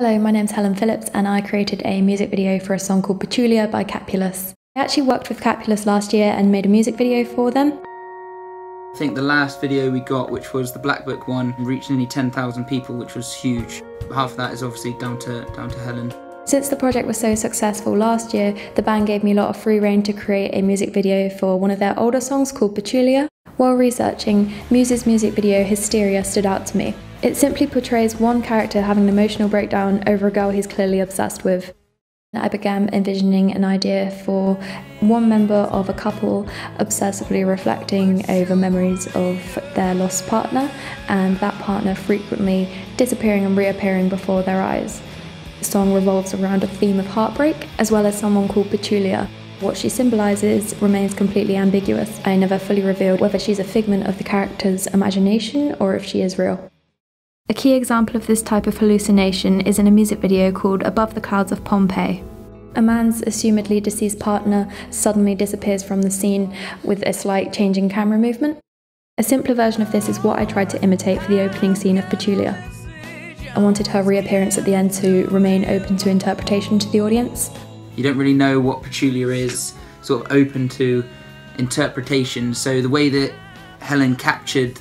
Hello, my name's Helen Phillips, and I created a music video for a song called Petulia by Capulus. I actually worked with Capulus last year and made a music video for them. I think the last video we got, which was the Black Book one, reached nearly 10,000 people, which was huge. Half of that is obviously down to down to Helen. Since the project was so successful last year, the band gave me a lot of free rein to create a music video for one of their older songs called Petulia. While researching, Muse's music video Hysteria stood out to me. It simply portrays one character having an emotional breakdown over a girl he's clearly obsessed with. I began envisioning an idea for one member of a couple obsessively reflecting over memories of their lost partner, and that partner frequently disappearing and reappearing before their eyes. The song revolves around a theme of heartbreak, as well as someone called Petulia. What she symbolises remains completely ambiguous. I never fully revealed whether she's a figment of the character's imagination or if she is real. A key example of this type of hallucination is in a music video called Above the Clouds of Pompeii. A man's assumedly deceased partner suddenly disappears from the scene with a slight change in camera movement. A simpler version of this is what I tried to imitate for the opening scene of Petulia. I wanted her reappearance at the end to remain open to interpretation to the audience. You don't really know what Petulia is, sort of open to interpretation. So the way that Helen captured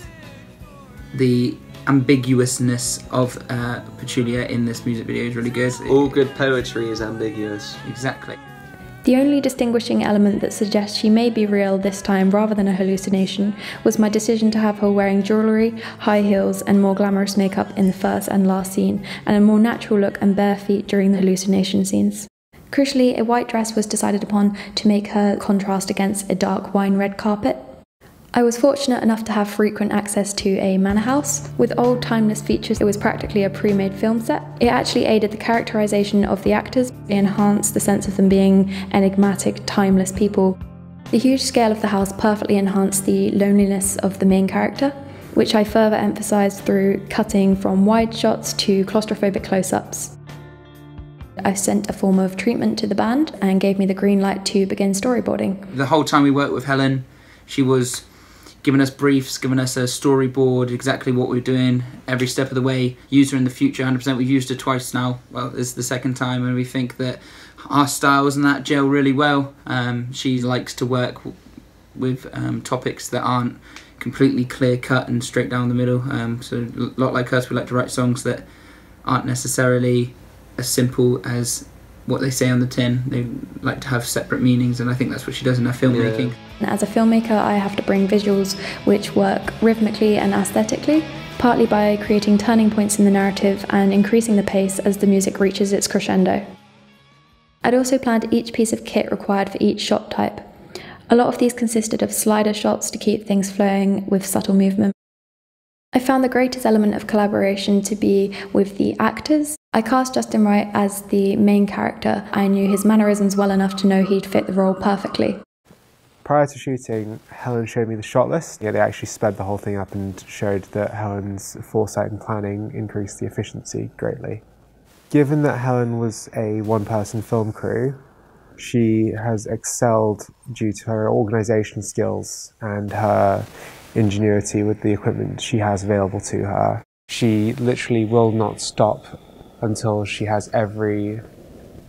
the ambiguousness of uh, Petulia in this music video is really good. All good poetry is ambiguous. Exactly. The only distinguishing element that suggests she may be real this time rather than a hallucination was my decision to have her wearing jewellery, high heels, and more glamorous makeup in the first and last scene, and a more natural look and bare feet during the hallucination scenes. Crucially, a white dress was decided upon to make her contrast against a dark wine red carpet. I was fortunate enough to have frequent access to a manor house. With old timeless features, it was practically a pre made film set. It actually aided the characterization of the actors, it enhanced the sense of them being enigmatic, timeless people. The huge scale of the house perfectly enhanced the loneliness of the main character, which I further emphasized through cutting from wide shots to claustrophobic close ups. I sent a form of treatment to the band and gave me the green light to begin storyboarding. The whole time we worked with Helen, she was giving us briefs, giving us a storyboard, exactly what we're doing every step of the way. Use her in the future, 100%. We've used her twice now. Well, is the second time, and we think that our styles and that gel really well. Um, she likes to work with um, topics that aren't completely clear cut and straight down the middle. Um, so, a lot like us, we like to write songs that aren't necessarily as simple as what they say on the tin. They like to have separate meanings, and I think that's what she does in her filmmaking. As a filmmaker, I have to bring visuals which work rhythmically and aesthetically, partly by creating turning points in the narrative and increasing the pace as the music reaches its crescendo. I'd also planned each piece of kit required for each shot type. A lot of these consisted of slider shots to keep things flowing with subtle movement. I found the greatest element of collaboration to be with the actors. I cast Justin Wright as the main character. I knew his mannerisms well enough to know he'd fit the role perfectly. Prior to shooting, Helen showed me the shot list. Yeah, they actually sped the whole thing up and showed that Helen's foresight and planning increased the efficiency greatly. Given that Helen was a one person film crew, she has excelled due to her organisation skills and her ingenuity with the equipment she has available to her. She literally will not stop until she has every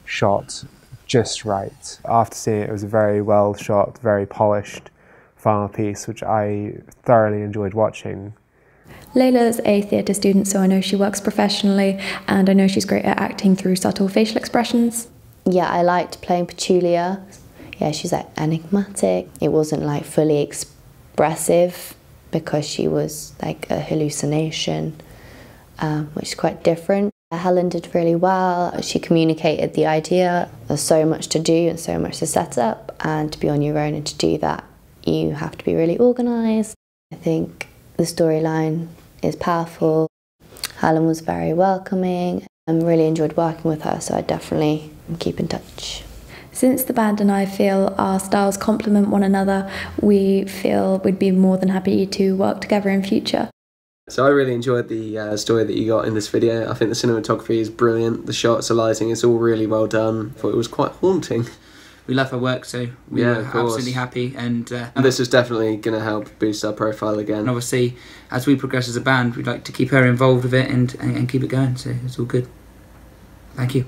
shot just right. After seeing it, it was a very well shot, very polished final piece, which I thoroughly enjoyed watching. Layla's a theatre student, so I know she works professionally, and I know she's great at acting through subtle facial expressions. Yeah, I liked playing Petulia. Yeah, she's like enigmatic. It wasn't like fully expressive because she was like a hallucination, um, which is quite different. Uh, Helen did really well. She communicated the idea. There's so much to do and so much to set up, and to be on your own and to do that, you have to be really organised. I think the storyline is powerful. Helen was very welcoming. I really enjoyed working with her, so I definitely keep in touch. Since the band and I feel our styles complement one another, we feel we'd be more than happy to work together in future. So I really enjoyed the uh, story that you got in this video. I think the cinematography is brilliant. The shots, the lighting, it's all really well done. I thought it was quite haunting. We love her work, so we Yeah, were absolutely happy. And, uh, And this is definitely going to help boost our profile again. and obviously, as we progress as a band, we'd like to keep her involved with it and, and, and keep it going. So it's all good. Thank you.